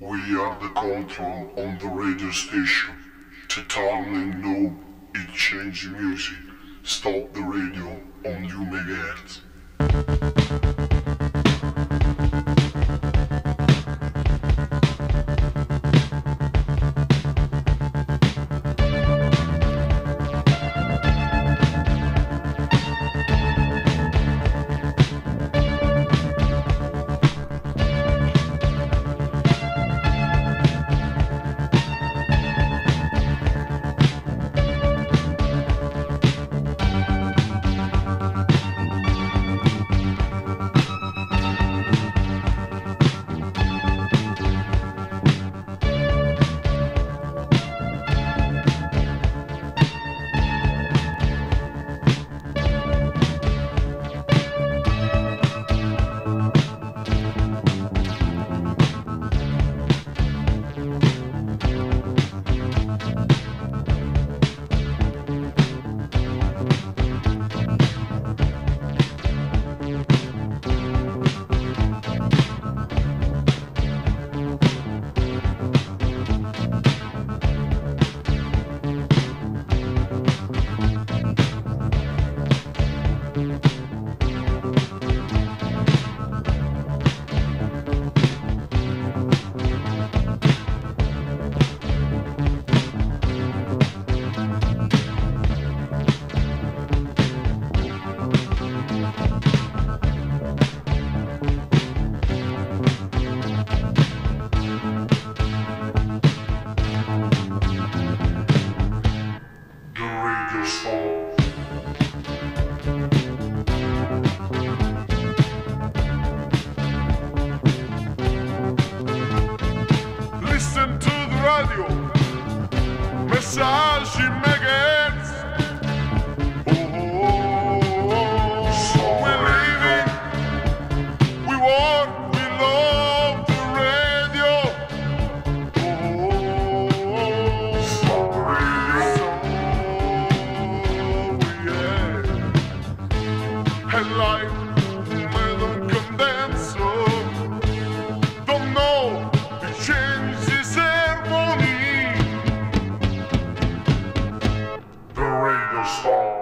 We are the control on the radio station. Totalnie know it changing music. Stop the radio on new megahertz. rádio. Stone.